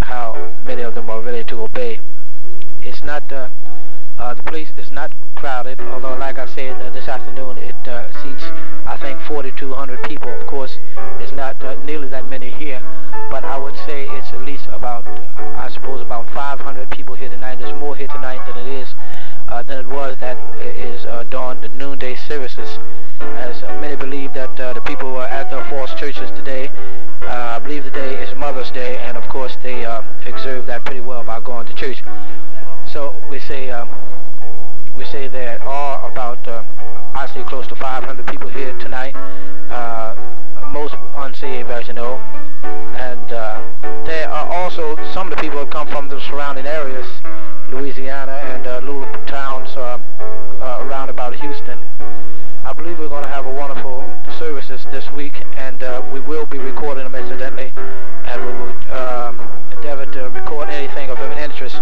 how many of them are ready to obey. It's not, uh, uh, the place is not crowded, although like I said uh, this afternoon, it seats, I think, 4,200 people. Of course, it's not nearly that many here, but I would say it's at least about, I suppose, about 500 people here tonight. There's more here tonight than it is uh, than it was that is uh, during the noonday services. As uh, many believe that uh, the people who are at the false churches today, uh, I believe today is Mother's Day, and of course they uh, observe that pretty well by going to church. So we say um, we say there are about I say close to 500 people here tonight. most unsaved, as you know, and there are also some of the people who come from the surrounding areas. Louisiana and uh, little towns uh, uh, around about Houston. I believe we're going to have a wonderful services this week, and uh, we will be recording them incidentally, and we will um, endeavor to record anything of interest.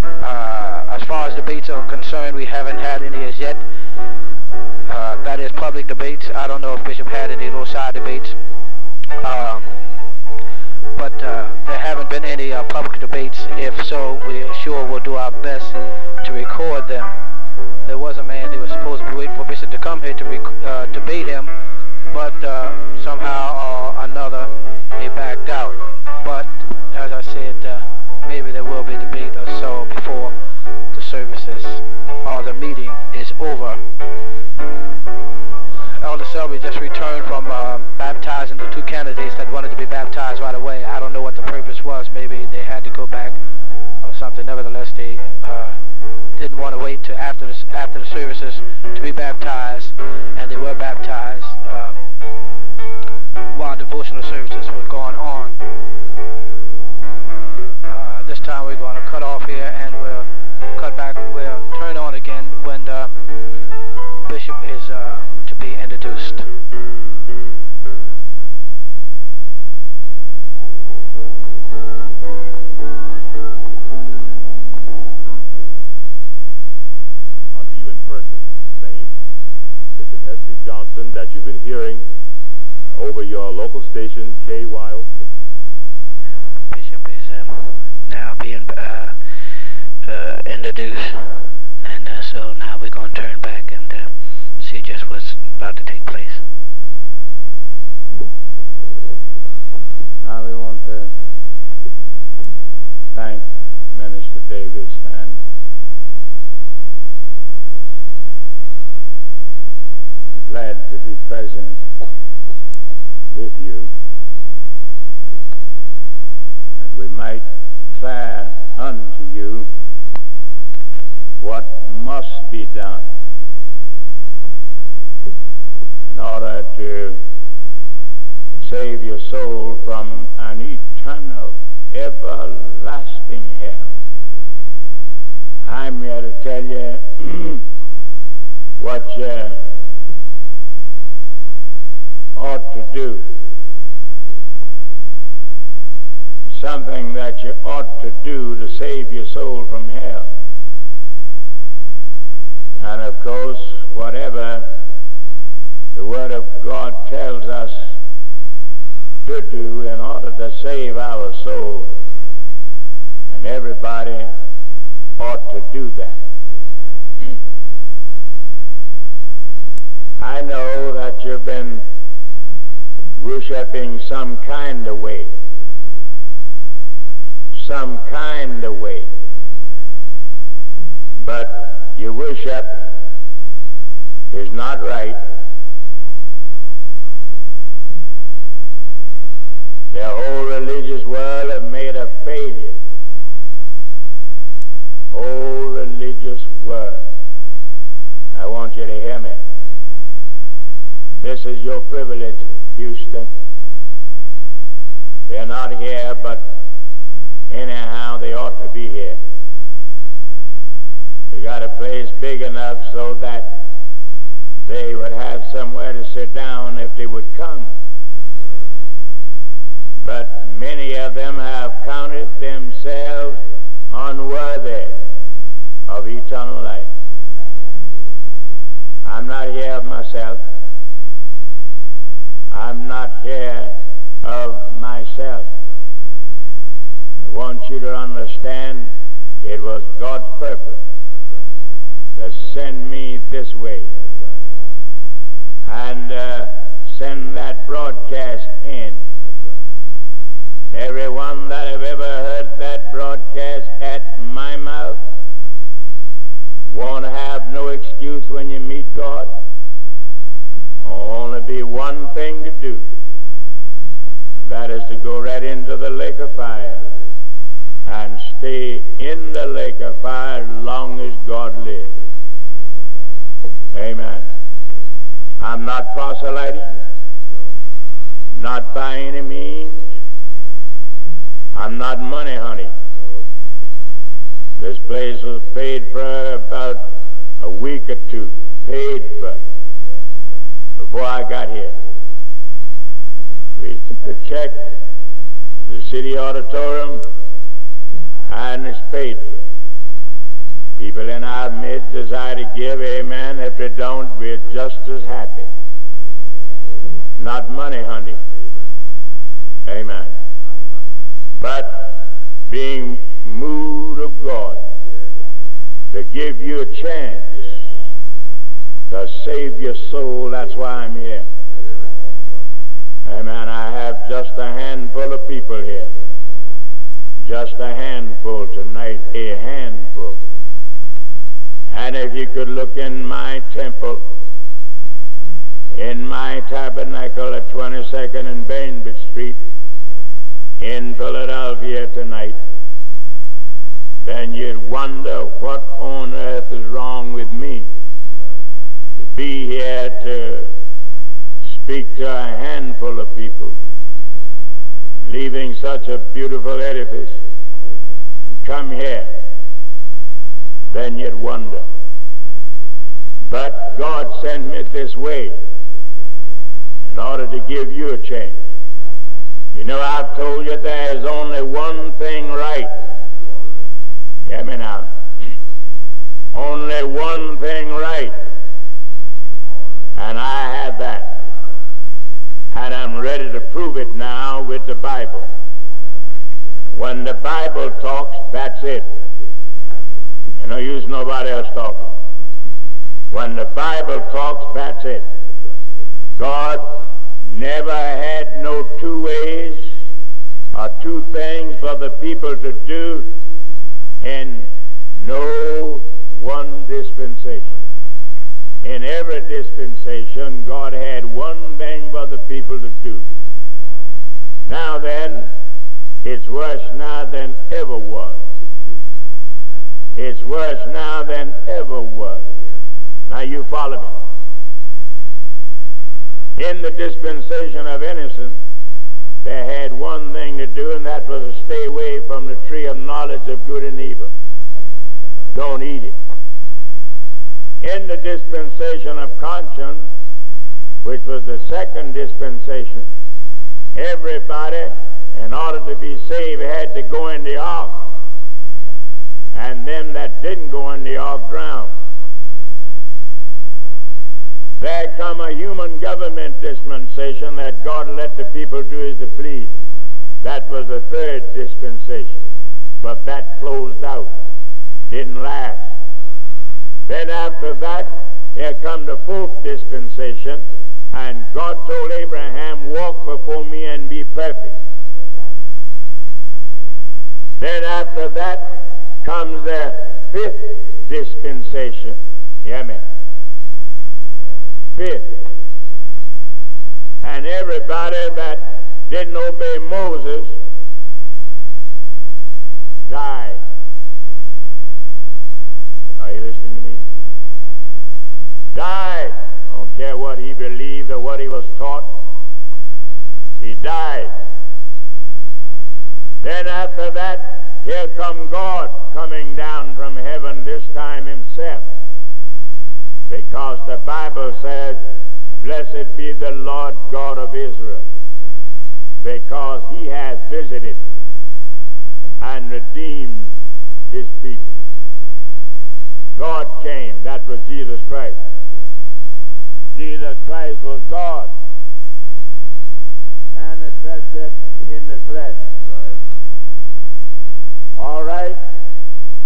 Uh, as far as debates are concerned, we haven't had any as yet. Uh, that is public debates. I don't know if Bishop had any little side debates. Um, but uh, there haven't been any uh, public debates. If so, we sure will do our best to record them. There was a man who was supposed to be waiting for Bishop to come here to uh, debate him, but uh, somehow or another he backed out. But as I said, uh, maybe there will be a debate or so before the services or the meeting is over. Elder Selby just returned from uh, baptizing the two candidates that wanted to be baptized right away. I don't know what the purpose was. Maybe they had to go back or something. Nevertheless, they uh, didn't want to wait to after the, after the services to be baptized, and they were baptized devotional services were going on. Uh, this time we're going to cut off here, and we'll cut back. We'll turn on again when the bishop is uh, to be introduced. Over your local station, KYOK. Bishop is uh, now being uh, uh, introduced, and uh, so now we're going to turn back and uh, see just what's about to take place. Now we want to thank Minister Davis and we're glad to be present with you that we might declare unto you what must be done in order to save your soul from an eternal, everlasting hell. I'm here to tell you what you ought to do. Something that you ought to do to save your soul from hell. And of course, whatever the Word of God tells us to do in order to save our soul. And everybody ought to do that. I know that you've been worshiping some kind of way some kind of way. But your worship is not right. The whole religious world have made a failure. Whole religious world. I want you to hear me. This is your privilege, Houston. They're not here, but anyhow, they ought to be here. We got a place big enough so that they would have somewhere to sit down if they would come. But many of them have counted themselves unworthy of eternal life. I'm not here of myself. I'm not here of myself. I want you to understand it was God's purpose to send me this way and uh, send that broadcast in. And everyone that have ever heard that broadcast at my mouth won't have no excuse when you meet God. Only be one thing to do. That is to go right into the lake of fire and stay in the lake of fire as long as God lives. Amen. I'm not proselyting, not by any means. I'm not money honey. This place was paid for about a week or two. Paid for before I got here. We sent the check to the city auditorium and it's paid. People in our midst desire to give, amen. If they don't, we're just as happy. Not money hunting. Amen. But being moved of God to give you a chance to save your soul. That's why I'm here. Amen. I have just a handful of people here. Just a handful tonight. A handful. And if you could look in my temple, in my tabernacle at 22nd and Bainbridge Street in Philadelphia tonight, then you'd wonder what on earth is wrong with me to be here to speak to a handful of people, leaving such a beautiful edifice, come here, then you'd wonder. But God sent me this way in order to give you a chance. You know, I've told you there is only one thing right. Hear me now. Only one thing right. And I have that. And I'm ready to prove it now with the Bible. When the Bible talks, that's it. You no use nobody else talking. When the Bible talks, that's it. God never had no two ways or two things for the people to do in no one dispensation. In every dispensation, God had one thing for the people to do. Now then, it's worse now than ever was. It's worse now than ever was. Now you follow me. In the dispensation of innocence, they had one thing to do, and that was to stay away from the tree of knowledge of good and evil. Don't eat it. In the dispensation of conscience, which was the second dispensation, everybody, in order to be saved, had to go in the ark. And them that didn't go in the ark drowned. There come a human government dispensation that God let the people do as they please. That was the third dispensation. But that closed out. Didn't last. Then after that, here come the fourth dispensation, and God told Abraham, walk before me and be perfect. Then after that comes the fifth dispensation, Hear me. Fifth. And everybody that didn't obey Moses died. Are you listening to me? Died. I don't care what he believed or what he was taught. He died. Then after that, here come God coming down from heaven, this time himself. Because the Bible says, Blessed be the Lord God of Israel, because he has visited and redeemed his people. God came. That was Jesus Christ. Jesus Christ was God. Manifested in the flesh. All right?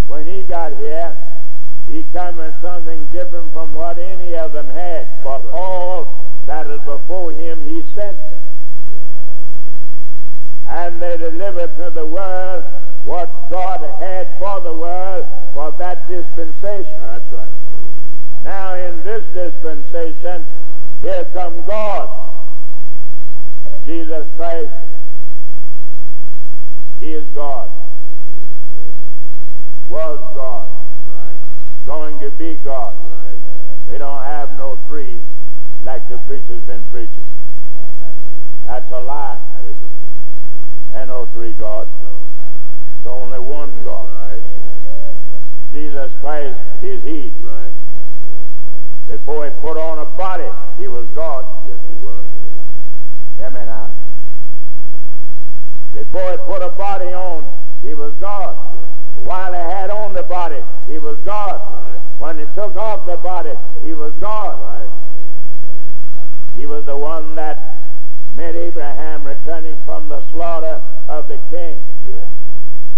When he got here, he came with something different from what any of them had. For all that is before him, he sent them. And they delivered to the world what God had for the world for that dispensation. That's right. Now in this dispensation, here come God. Jesus Christ He is God. Was God. Going to be God. We don't have no three like the preacher's been preaching. That's a lie. That is a Ain't no three gods. It's only one God. Jesus Christ is He. Before He put on a body, He was God. Yes, he was. Hear me now. Before He put a body on, He was God. While He had on the body, He was God. When He took off the body, He was God. Right. He was the one that met Abraham returning from the slaughter of the king.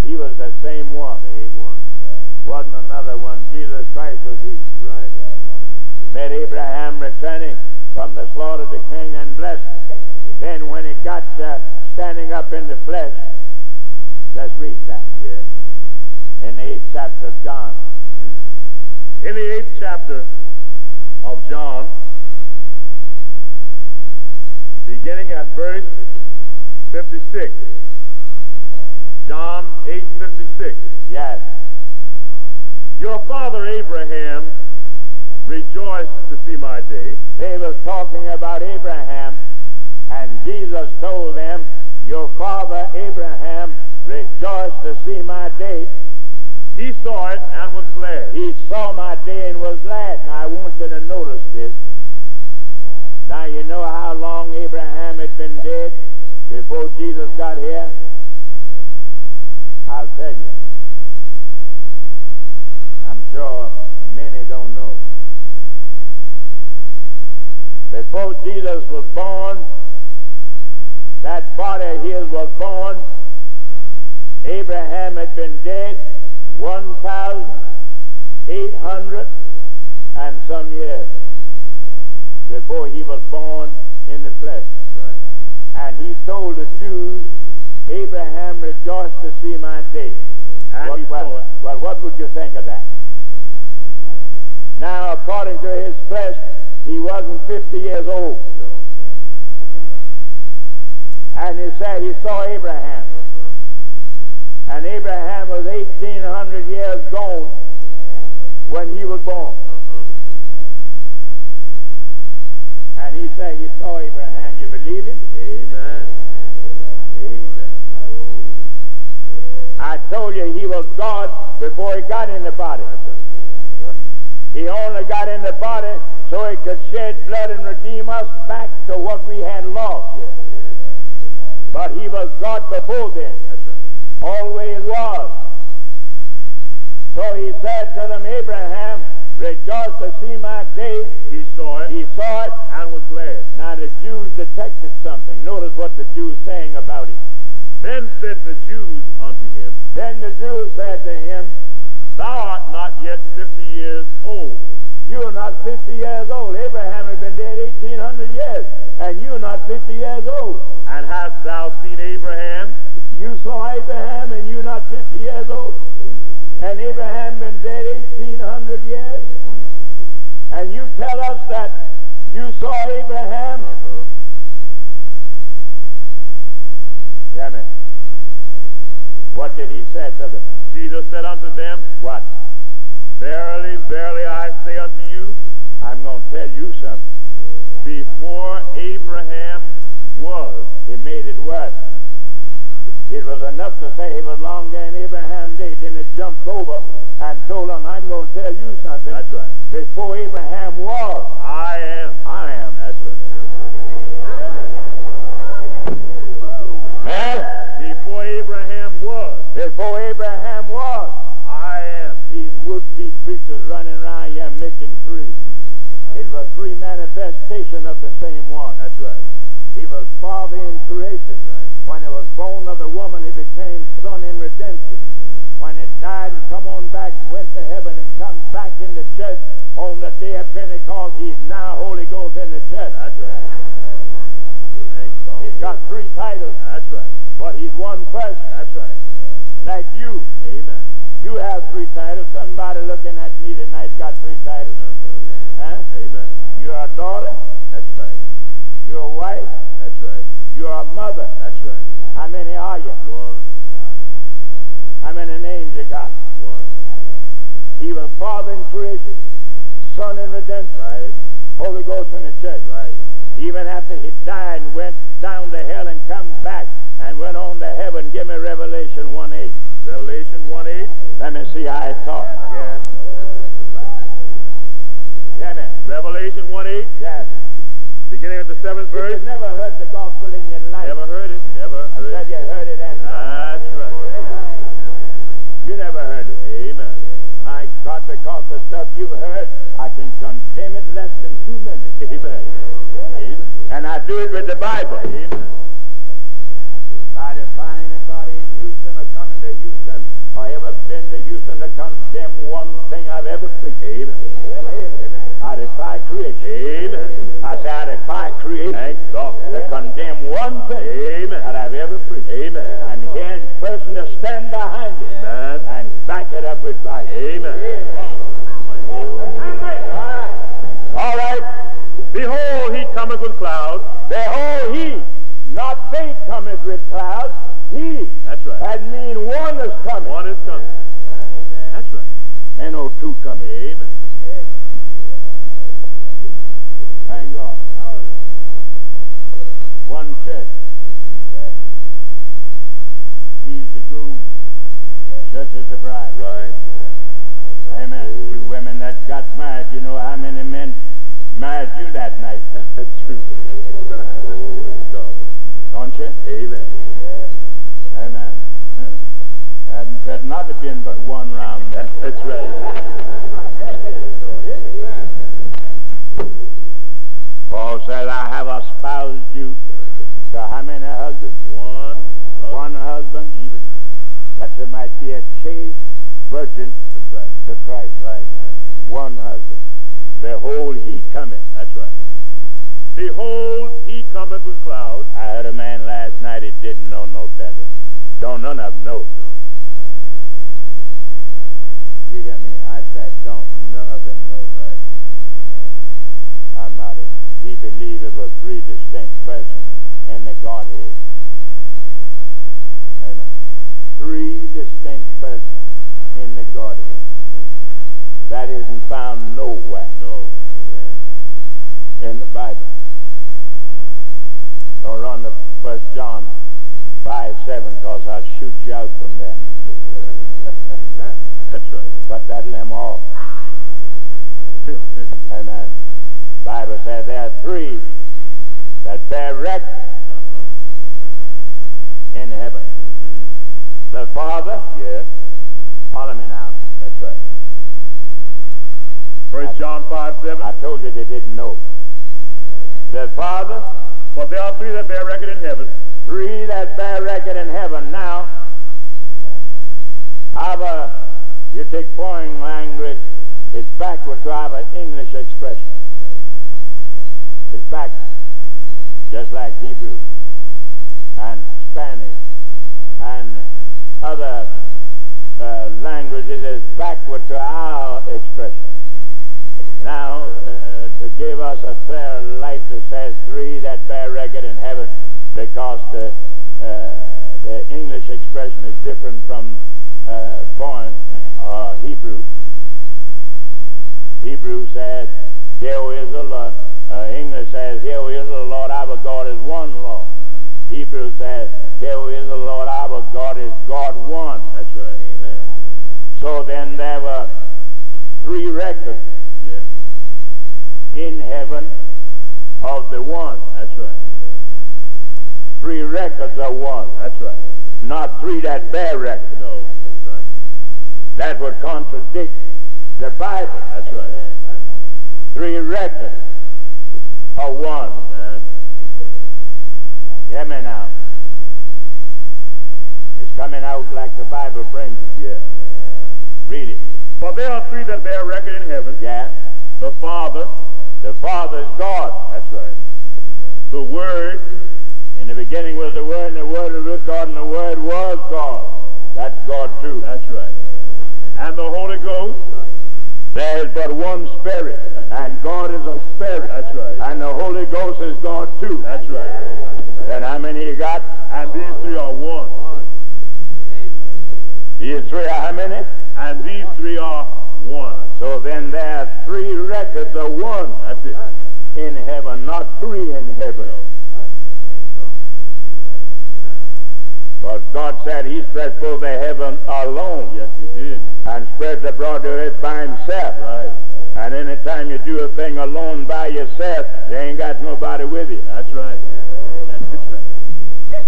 He was the same one. Same one. Wasn't another one. Jesus Christ was he. Right. Met Abraham returning from the slaughter of the king and blessed him. Then when he got uh, standing up in the flesh, let's read that Yeah. in the eighth chapter of John. In the eighth chapter of John, beginning at verse 56. John 8:56. Yes. Your father Abraham rejoiced to see my day. They was talking about Abraham, and Jesus told them, Your father Abraham rejoiced to see my day. He saw it and was glad. He saw my day and was glad. Now I want you to notice this. Now you know how long Abraham had been dead before Jesus got here? I'll tell you. I'm sure many don't know. Before Jesus was born, that body of his was born. Abraham had been dead 1,800 and some years before he was born in the flesh. Right. And he told the Jews, Abraham rejoiced to see my day. And What- well, well, what would you think of that? Now, according to his flesh, he wasn't 50 years old. And he said he saw Abraham. And Abraham was 1,800 years gone when he was born. And he said he saw Abraham. You believe it? Amen. Amen. I told you he was God before he got in the body. He only got in the body so he could shed blood and redeem us back to what we had lost. Yeah. But he was God before then. That's right. Always was. So he said to them, Abraham, rejoice to see my day. He saw it He saw it. and was glad. Now the Jews detected something. Notice what the Jews saying about it. Then said the Jews unto him, Then the Jews said to him, Thou art not yet fifty years old, You're not 50 years old. Abraham had been dead 1,800 years, and you're not 50 years old. and hast thou seen Abraham? You saw Abraham, and you're not 50 years old. And Abraham been dead 1,800 years. And you tell us that you saw Abraham? Uh-huh. Yeah, man. What did he say to them? Jesus said unto them, What? Verily, verily, I say unto you, I'm going to tell you something. before Abraham was, He made it worse. It was enough to say he was longer than Abraham did. Then it jumped over and told him, I'm going to tell you something. that's right, Before Abraham was, I am. I am. That's right. Huh? Before Abraham was, Before Abraham was. These would-be preachers running around here making three. It was three manifestation of the same one. That's right. He was father in creation. When he was born of the woman, he became son in redemption. When he died and come on back, went to heaven and come back in the church on the day of Pentecost, he's now Holy Ghost in the church. That's right. He's got three titles, That's right. but he's one person, That's right. like you. Amen. You have three titles. Somebody looking at me tonight got three titles. Uh-huh. Huh? Amen. You're a daughter. That's right. You're a wife. That's right. You're a mother. That's right. How many are you? One. How many names you got? One. He was Father in creation, Son in redemption, Right. Holy Ghost in the church. Right. Even after he died and went down to hell and come back and went on to heaven, give me Revelation 1 8. Revelation 1 8. Let me see how it talks. Yeah. Yeah, man. Revelation 1 8. Yes. Beginning at the seventh If verse. you never heard the gospel in your life, Never heard it. Never I heard said it. you heard it and That's right. you never heard it. Amen. My God, because the stuff you've heard, I can condemn it less than two minutes. Amen. Amen. And I do it with the Bible. Amen. I defy anybody in Or to Houston or ever been to Houston to condemn one thing I've ever preached. I defy creation. I say I defy creation to condemn one thing that I've ever preached. Amen. I'm here in person to stand behind it Amen. and back it up with Bible. Amen. All right. Behold, he cometh with clouds. Behold, he, not they cometh with clouds. He. That's right. That mean one is coming. One is coming. That's right. And no two coming. Amen. Thank God. One church. He's the groom. Church is the bride. Right. Amen. You women that got married, you know how many men married you that night, That's true. Oh, God. don't you? Amen. Amen. And there'd not have been but one round. That's right. Paul said, I have espoused you to how many husbands? One. husband, One husband, Even. that you might be a chaste virgin right. to Christ. Right. One husband. Behold, he cometh. That's right. Behold, he cometh with clouds. I heard a man last night, he didn't know no better. Don't none of them know. You hear me? I said, don't none of them know. Right. I'm not a, he believed it was three distinct persons in the Godhead. Amen. Three distinct persons in the Godhead. That isn't found nowhere No. Amen. in the Bible. Don't run to First John 5, 7, because I'll shoot you out from there. That's right. Cut that limb off. Amen. Bible says there are three that bear record in heaven. Mm-hmm. The Father, Yeah. follow me now. That's right. First John 5 7. I told you they didn't know. The Father, For there are three that bear record in heaven. Three that bear record in heaven. Now, our, you take foreign language, it's backward to our English expression. It's backward, just like Hebrew and Spanish and other uh, languages is backward to our expression. Now, uh, to give us a clear light that says three that bear record in heaven, because the, uh, the English expression is different from uh, foreign or Hebrew. Hebrew says, here is the Lord. Uh, English says, here is the Lord our God is one Lord. Hebrew says, here is the Lord our God is God one. That's right. Amen. So then there were three records Yes. in heaven of the one. That's right. Three records of one. That's right. Not three that bear record. No. That's right. That would contradict the Bible. That's right. Three records of one. Hear me now. It's coming out like the Bible brings it. Yeah. Read it. For there are three that bear record in heaven. Yeah. The Father. The Father is God. That's right. The Word. In the beginning was the Word, and the Word was with God, and the Word was God. That's God too. That's right. And the Holy Ghost. There is but one Spirit, and God is a Spirit. That's right. And the Holy Ghost is God too. That's right. Then how many you got? And these three are one. These three are how many? And these three are one. So then there are three records of one That's it. in heaven, not three in heaven. Because God said he spread forth the heaven alone Yes, He did. and spread the broad earth by himself. Right. And anytime you do a thing alone by yourself, you ain't got nobody with you. That's right. That's right.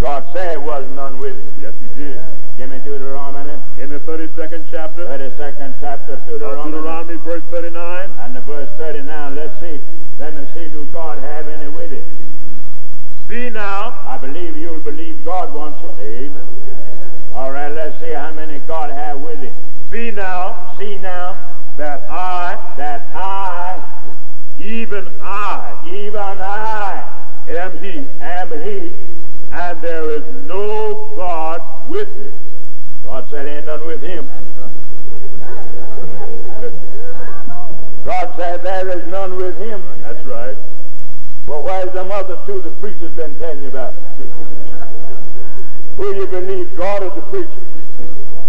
God said there was none with you. Yes, He did. Give me Deuteronomy, In the 32nd chapter 32nd chapter, of uh, Deuteronomy, Deuteronomy, verse 39. and the verse 39. Let's see. Let me see, do God have any with it? See now. I believe you'll believe God wants you. Amen. All right, let's see how many God have with him. See now See now that I, that I, even I, even I, am He, am He. and there is no God with me. God said, ain't none with Him. God said, there is none with Him. That's right. Well, why is them other two the preacher's been telling you about? Will you believe God or the preacher?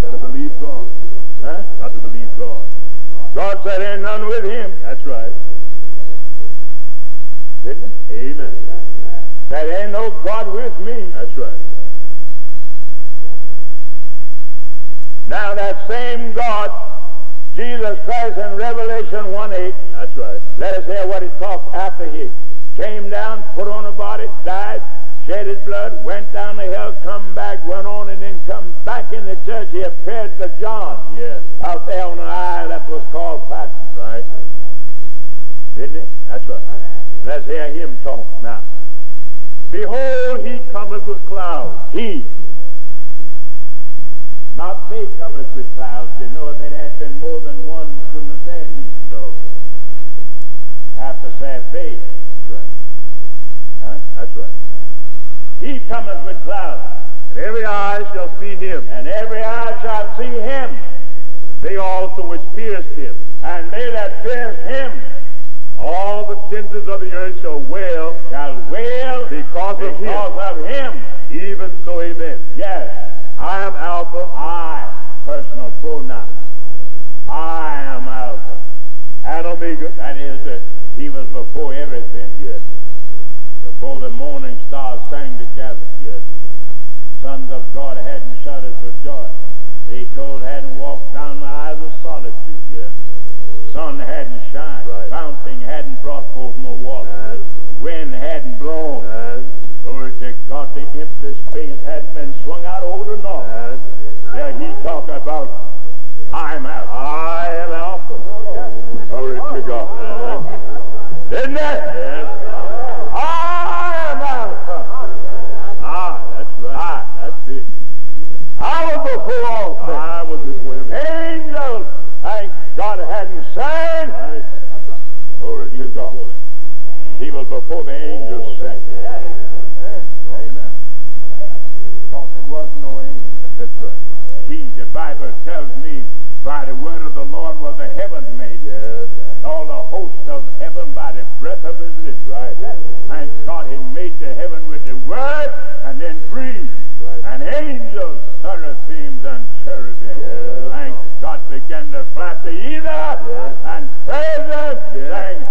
Better believe God. Huh? Got to believe God. God said, ain't none with Him. That's right. Didn't he? Amen. Said, ain't no God with me. That's right. Now that same God, Jesus Christ in Revelation 1 8, That's right. let us hear what he talked after he came down, put on a body, died, shed his blood, went down the hill, come back, went on, and then come back in the church. He appeared to John Yes. out there on an isle that was called Patmos. Right. Didn't he? That's right. Let's hear him talk now. Behold, he cometh with clouds. He, not they cometh with clouds. You know, if it had been more than one, couldn't have said he. No. Have to say they. That's right. Huh? That's right. He cometh with clouds, And every eye shall see him. and every eye shall see him, They also which pierced him. and they that pierce him All the censors of the earth shall wail shall wail because of him. because of him. Even so, amen. Yes, I am Alpha. I, personal pronoun. I am Alpha. and Omega. That is, that he was before everything. Yes. Before the morning stars sang together. Yes. Sons of God hadn't shuddered for joy. They cold hadn't walked down the aisles of solitude. Yes. Sun hadn't shined. Right. Fountain hadn't brought forth no water. And, Wind hadn't blown. and, Glory oh, to God, the empty space hadn't been swung out over the north. Yeah, he talk about I'm out. I am Alpha. Glory to God. Isn't it? I was before all things. I was before everything. Angels, thank God, hadn't signed. Right. Glory to God. He was before the angels oh, sang. Yeah. Amen. Because there was no angel. That's right. He, the Bible tells me, by the word of the Lord was the heavens made. Yes. All the hosts of heaven by the breath of his lips. Right. Thank God he made the heaven with the word and then breathed. Right. And angels. And to the either yes. and praise us, yes.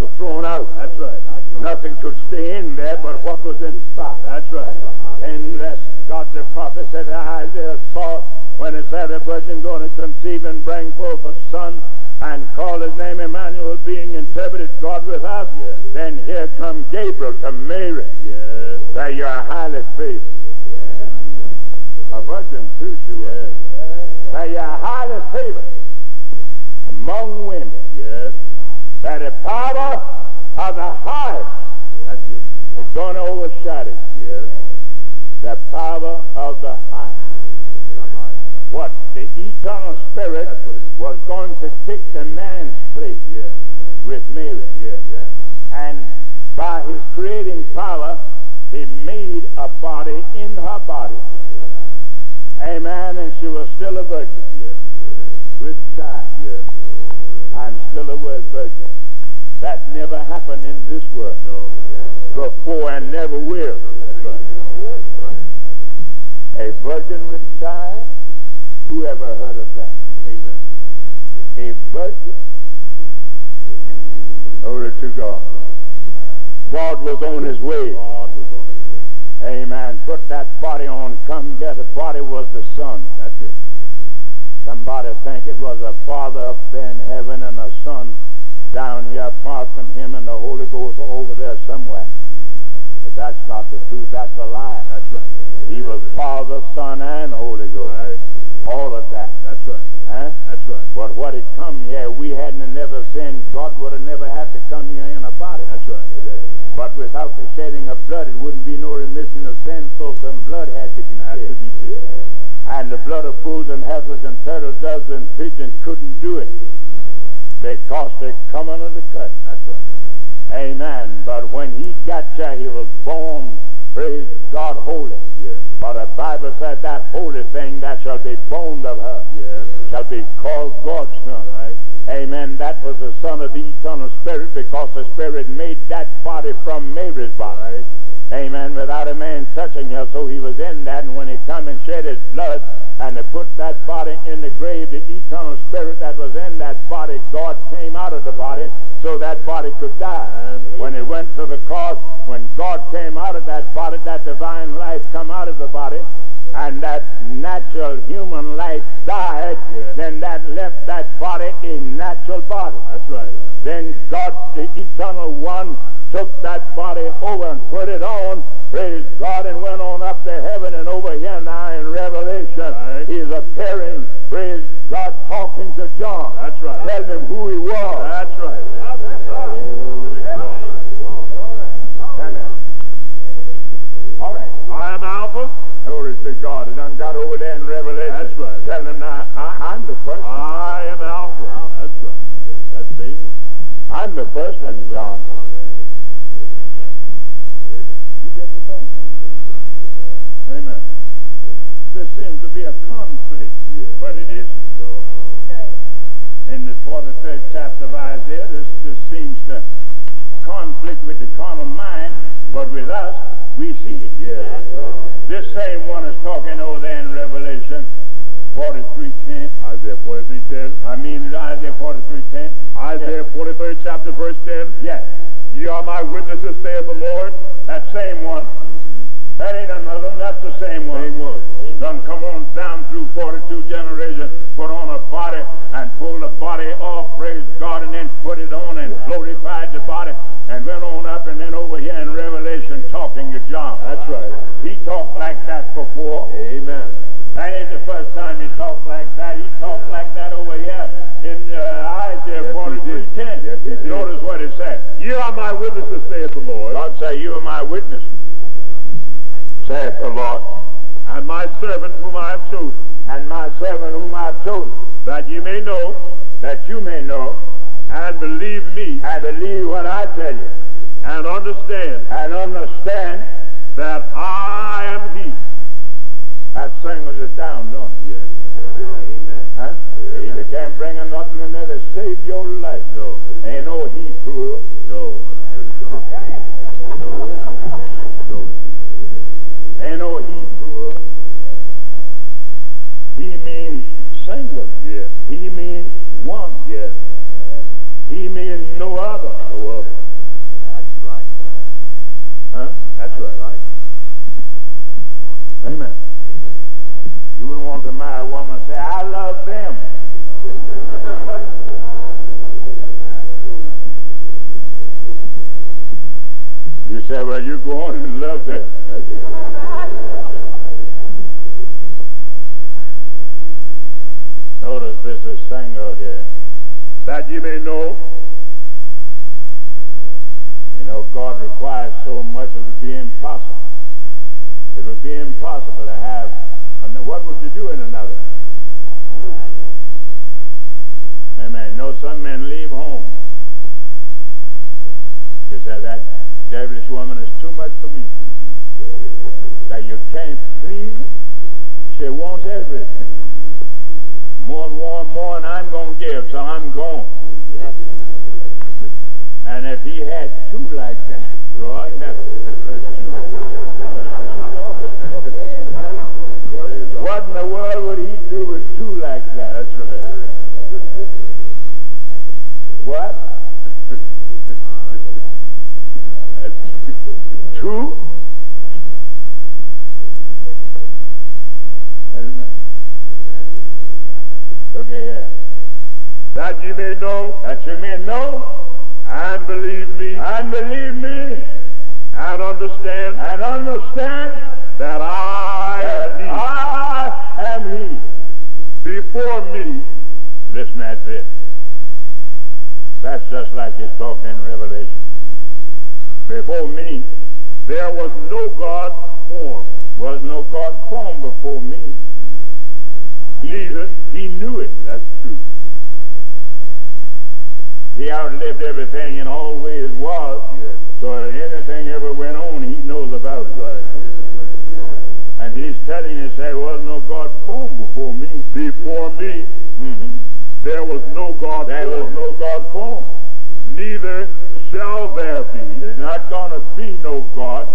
were thrown out. That's right. Nothing could stay in there but what was in spot. That's right. Unless God the prophet said I saw when is that a virgin going to conceive and bring forth a son and call his name Emmanuel, being interpreted God with us? Yes. Then here come Gabriel to Mary. Yes. That you are highly favored. A virgin too she was. Yes. That you are highly favored among women. Yes by the power of the highest. That's. It's going to overshadow yes. the power of the highest. What the eternal spirit was going to take the man's place yes. with Mary. Yes. And by his creating power, he made a body in her body. Amen. And she was still a virgin with child. I'm still a word virgin. That never happened in this world. No. Before and never will. A virgin with child? Who ever heard of that? Amen. A virgin? Glory to God. God was on his way. God was on his way. Amen. Put that body on. Come here. The body was the Son. That's it. Somebody think it was a Father up there in heaven and a Son down here apart from him and the Holy Ghost over there somewhere. But that's not the truth. That's a lie. That's right. He was Father, Son, and Holy Ghost. Right. All of that. That's right. Huh? That's right. But what had come here, we hadn't never sinned. God would have never had to come here in a body. That's right. But without the shedding of blood, it wouldn't be no remission of sin, so some blood had to be shed. Had to be shed. And the blood of bulls and heifers and turtle doves and pigeons couldn't do it because they come under the cut. That's right. Amen. But when he got here, he was born, praise God, holy. Yeah. But the Bible said that holy thing that shall be born of her Yeah. shall be called God's son. Right. Amen. That was the son of the eternal spirit because the spirit made that body from Mary's body. Right. Amen. Without a man touching her. So he was in that. And when he come and shed his blood and they put that body in the grave, the eternal spirit that was in that body, God came out of the body so that body could die. Amen. When he went to the cross, when God came out of that body, that divine life come out of the body, and that natural human life died, Yeah. then that left that body a natural body. That's right. Then God, the eternal one, took that body over and put it on, praise God, and went on up to heaven and over here now in Revelation. Right. He's appearing, praise God, talking to John. That's right. Telling him who he was. That's right. Amen. All right. I am Alpha. Glory to God. He done got over there in Revelation. That's right. Telling him now, I, I'm the first. I am Alpha. That's right. That's the same one. I'm the first one, John. You get the song? Amen. There seems to be a conflict, Yeah. but it isn't. No. In the 43rd chapter of Isaiah, this, this seems to conflict with the carnal mind, but with us, we see it. Yeah. This same one is talking over there in Revelation 43.10. Isaiah 43:10. I mean Isaiah 43.10. Isaiah 43rd chapter verse 10. Yes, Ye are my witnesses, saith the Lord. that same one. That ain't another one, that's the same one. Same one. Done come on down through 42 generations, put on a body and pull the body off, praise God, and then put it on and glorified the body and went on up and then over here in Revelation talking to John. That's right. He talked like that before. Amen. That ain't the first time he talked like that. He talked like that over here in uh, Isaiah Yes, he did. 43:10. Yes. Notice what it said. You are my witnesses, saith the Lord, God say, you are my witness, saith the Lord, and my servant whom I have chosen, and my servant whom I have chosen, that ye may know that you may know and believe me and believe what I tell you, and understand and understand that I am he. that singles it down, don't it? Huh? You can't bring in nothing in there to save your life. No. Ain't no Hebrew. No. No. Ain't no oh, Hebrew. He means single. Yeah. He means one. Yeah. He means no other. No other. That's right. Huh? That's right. Amen. You wouldn't want to marry a woman and say, I love them. you say, well, you go on and love them. Notice this is single here. That you may know You know, God requires so much it would be impossible. It would be impossible to have, and what would you do in another? Amen. No, some men leave home. You say that devilish woman is too much for me. Say you can't please her. She wants everything. More and more and more, and I'm going to give, so I'm going. And if he had two like that, God, what in the world would he do with two like that? That's right. What? two? Wait a minute. Look here. That ye may know That you may know and believe me and believe me and understand and understand that I that am I am He. He. Before me, Listen, that's it. That's just like it's talking in Revelation. Before me there was no God formed. was no God formed before me. Neither He knew it. That's true. He outlived everything in all ways was. So anything ever went on, he knows about it. Right. And he's telling us there was no God formed before me. before me, Mhm. there was no God There was no God formed. Neither shall there be There's not going to be no God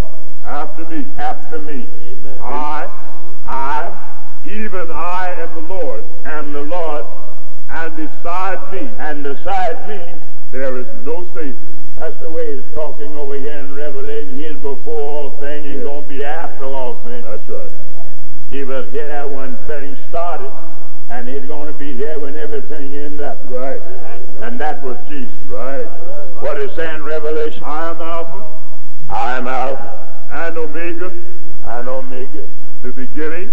after me. after me. I, I even I am the Lord, am the Lord, and beside me and beside me, there is no Savior. that's the way he's talking over here in Revelation. He's before all things. He's Yeah. going to be after all things. That's right. He was here when things started, and he's going to be here when everything ends up. Right. And that was Jesus. Right. What is saying Revelation? I am Alpha I am Alpha and Omega, and Omega. the beginning.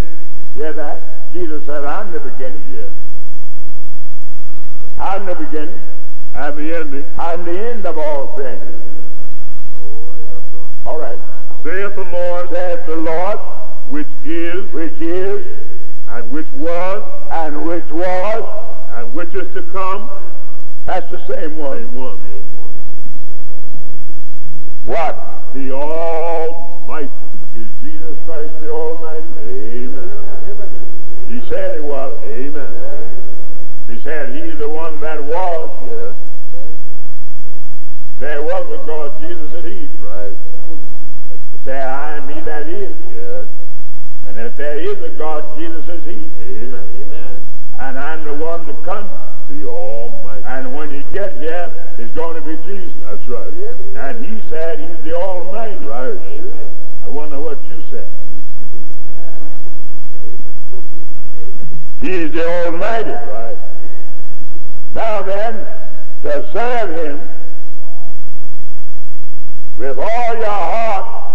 Hear that? Jesus said, I'm the beginning. Yeah. I'm the beginning. And the ending. I'm the end of all things. All right. Saith the Lord, Saith the Lord, which is, which is, and which was, and which was. and which is to come. That's the same one. Same one. What? The Almighty. Is Jesus Christ the Almighty? Amen. He said he was. Amen. He said he's the one that was. Yes. There was a God, Jesus said he. Right. He said, I am he that is. Yes. And if there is a God, Jesus is he. Amen. And I'm the one to come. The Almighty. And when you get here, it's going to be Jesus. That's right. And he said he's the Almighty. Right. I wonder what you said. He's the Almighty. Right. Now then, to serve him with all your heart,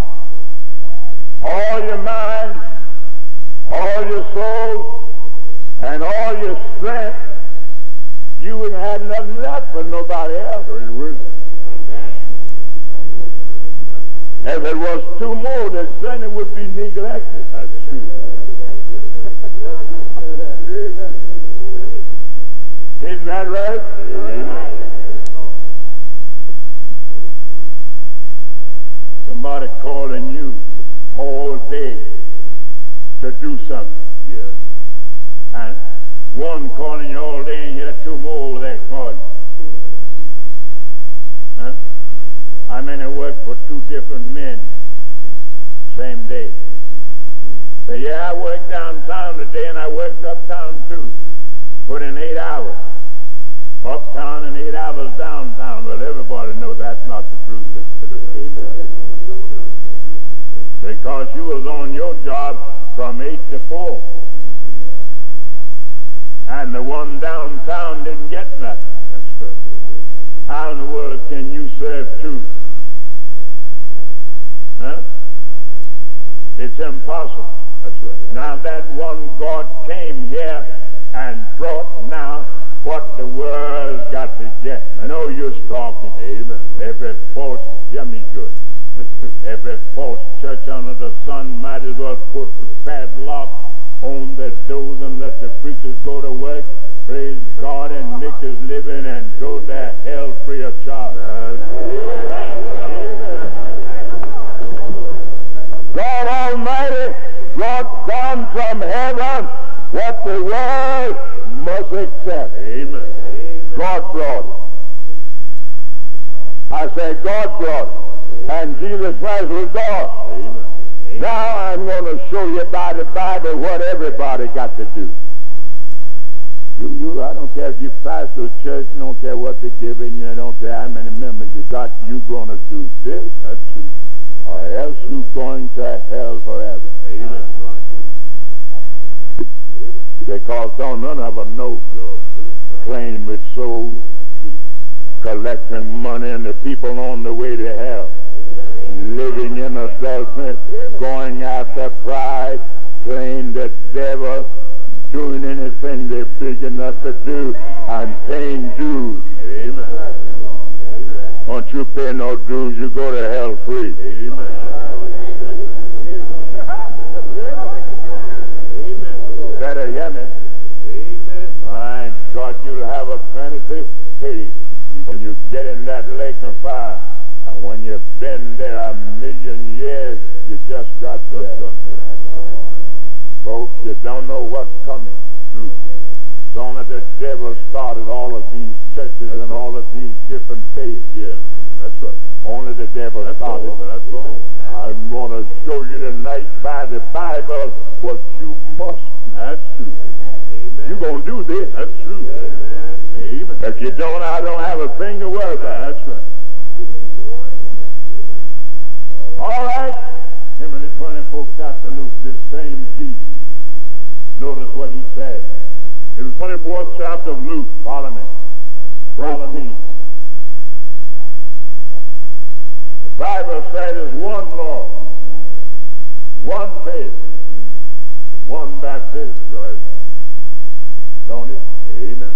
all your mind, all your soul, and all your strength, you wouldn't have nothing left for nobody else. If it was two more, the sin it would be neglected. That's true. Isn't that right? Amen. Somebody calling you all day to do something. Yes. And one calling you all day and you got two more over there calling. Huh? I mean, I work for two different men same day. Say, yeah, I worked downtown today and I worked uptown too. Put in eight hours. Uptown and eight hours downtown. Well, everybody knows that's not the truth. Because you was on your job from eight to four. And the one downtown didn't get nothing. How in the world can you serve two? Huh? It's impossible. That's right. Now that one God came here and brought now what the world's got to get. No use talking. Amen. Every false, hear me good. Every false church under the sun might as well put padlock on the doors and let the preachers go to work, praise God, and make his living and go to hell free of charge. God Almighty brought down from heaven what the world must accept. Amen. God brought it. I said God brought it. And Jesus Christ was God. Amen. Now I'm going to show you by the Bible what everybody got to do. You, you, I don't care if you pastor a church, I don't care what they're giving you, I don't care how many members you got, you're going to do this, That's true. or else you're going to hell forever. Amen. Because don't none of them know claim it's so collecting money and the people on the way to hell living in adultery, going after pride, playing the devil, doing anything they're big enough to do, and paying dues. Amen. Don't you pay no dues, you go to hell free. Amen. Better hear eh? me. Amen. My God, you'll have a plenty pay when you get in that lake of fire. And when you've been there a million years, you just got there. Folks, you don't know what's coming. It's only the devil started all of these churches and all of these different faiths. Yeah, that's right. Only the devil That's started. all. That's all. I'm going to show you tonight by the Bible what you must. That's true. You're going to do this. That's true. Amen. If you don't, I don't have a thing to worry about. That's right. All right. Him in the 24th chapter Luke, this same Jesus. Notice what he said. In the 24th chapter of Luke, Follow me. Follow me. The Bible said there's one Lord, one faith, one baptism. right. Don't it? Amen.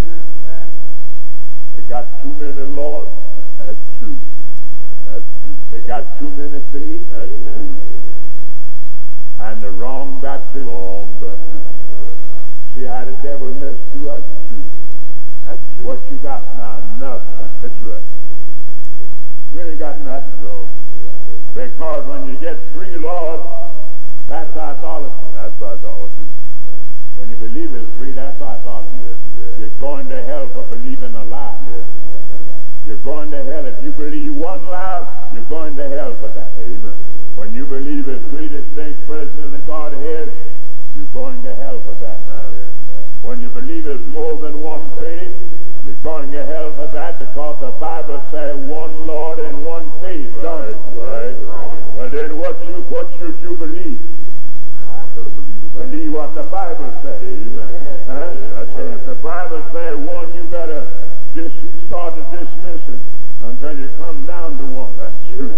They got too many lords. That's true. That's true. They got too many faiths. That's true. And the wrong baptism. Wrong, but See how the devil messed you up? true. That's true. What you got now? Nothing. That's right. You ain't got nothing. No. Because when you get three lords, that's idolatry. That's idolatry. When you believe in three, that's idolatry. Yes, yes. You're going to hell for believing a lie. Yes. You're going to hell. If you believe one lie, you're going to hell for that. Amen. When you believe in three distinct persons in the Godhead, you're going to hell for that. When you believe it's more than one faith, you're going to hell for that because the Bible says one Lord and one faith, don't it? Right. Well then what you what should you believe? Believe. What the Bible says. Amen. Huh? If the Bible says one, you better dis- start to dismiss it until you come down to one. That's true.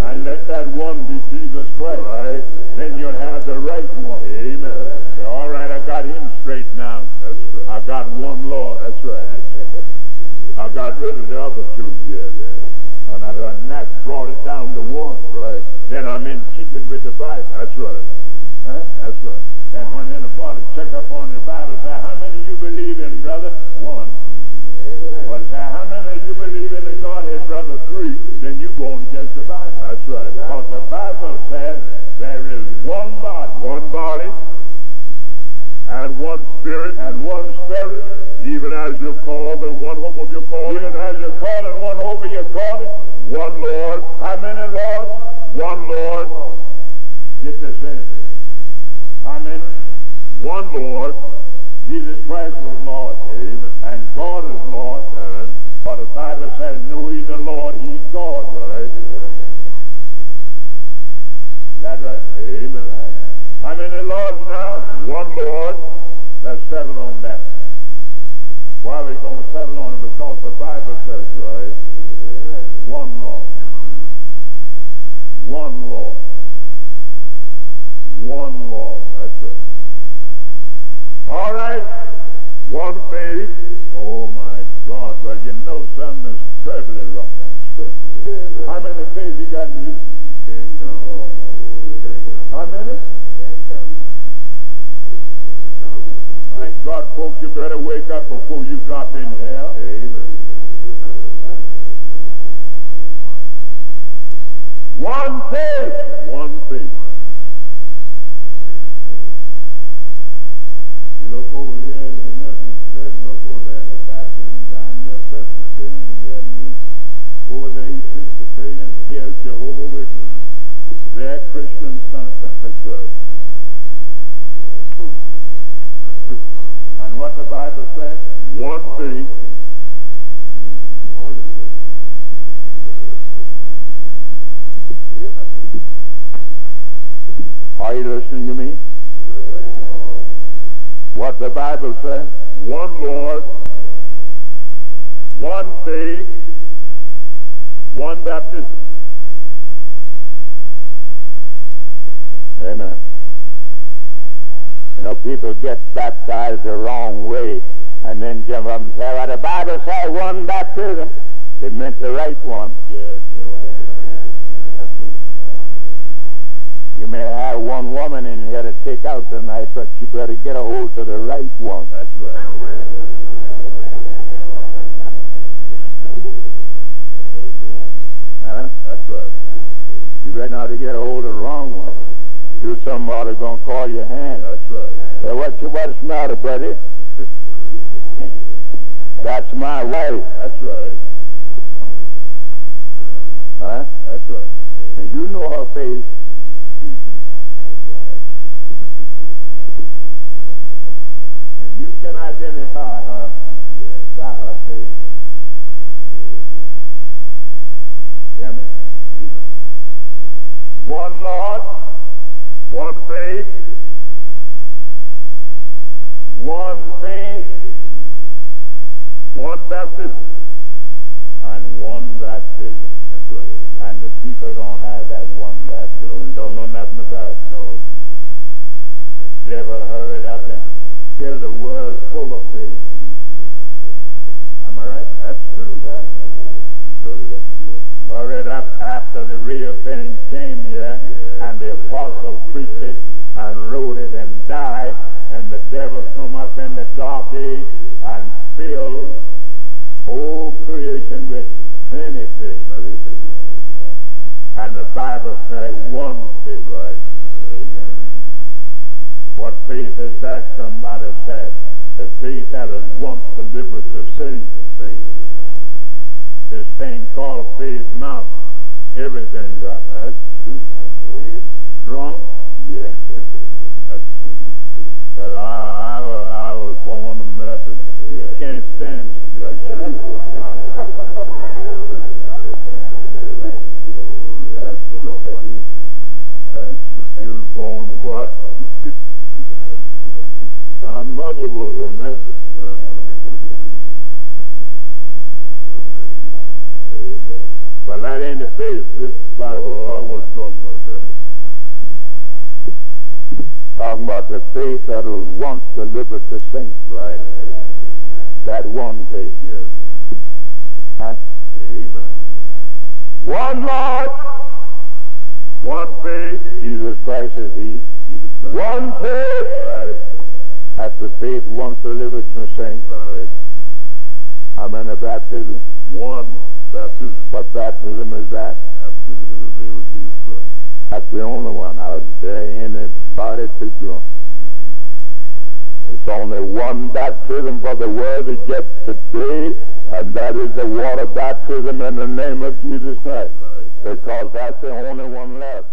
And let that one be Jesus Christ. Right. Then you'll have the right one. Amen. All right, I got him straight now. That's right. I got one Lord. That's right. I got rid of the other two. Yeah, And I done that brought it down to one. Right. Then I'm in keeping with the Bible. That's right. Huh? That's right. And when anybody check up on the Bible, say, how many you believe in, brother? One. Well, say, how many you believe in the Godhead, brother? Three. Then you going against the Bible. That's right. Because the Bible says there is one body, One body and one spirit, and one spirit, even as you're called and one hope of your calling. even as you call it, one over you call it. One Lord, How many lords? one Lord, Get this in. How many? one Lord. Jesus Christ was Lord, Amen. and God is Lord. Uh, For the Bible says, know ye the Lord, he's God. right. Is that right? Amen. How many lords now? One Lord. That's seven on that. Why are we going to settle on it? Because the Bible says, Right. one Lord. One Lord. One Lord. That's it. All right. One faith. Oh my God. Well, you know something is terribly wrong. How many faiths you got in you? How many? Thank God, folks, you better wake up before you drop in hell. Amen. One faith. One faith. You look over here in the Methodist church, look over there in the Baptist, down there Presbyterian, and there me. Over there Episcopalian, here Jehovah Witness. They're Christian sons. That's right. And what the Bible says? One thing. Are you listening to me? What the Bible says? One Lord. One faith. One baptism. Amen. Know, people get baptized the wrong way, and then jump up and say, well, the Bible says one baptism. They meant the right one. Yes. You may have one woman in here to take out tonight, but you better get a hold to the right one. That's right. Huh? That's right. You better not to get a hold of the wrong one. You somebody gonna call your hand. That's right. Say, what you, what's the matter, buddy? That's my wife. That's right. Huh? That's right. And you know her face. And you can identify her by her face. Hear me? One Lord, one faith, one faith, one baptism, and one baptism. And the people don't have that one baptism. Don't know nothing about it. No. The devil hurried up and filled the world full of faith. Am I right? That's true. Hurried up after the real thing came here, and the apostle preached it and wrote it and died, and the devil come up in the dark age and filled whole creation with many. And the Bible says one faith. Right. What faith is that? Somebody said. The faith that was once delivered to sin. This thing called faith now, everything got that. Drunk? Yeah. That's I, I, was- born. You can't stand it. You was born what? My mother was a. But that ain't the faith. This Bible I was talking about. Talking about the faith that was once delivered to saints, right? That one faith, yes. Huh? Amen. One Lord, one faith, Jesus Christ is He. Christ. One faith, Right. that's the faith once delivered to saints. Right. How many baptisms? One baptism. What baptism is that? Baptism in the name of Jesus Christ. That's the only one out there anybody to drunk. It's only one baptism for the world to get today, and that is the water baptism in the name of Jesus Christ. Because that's the only one left.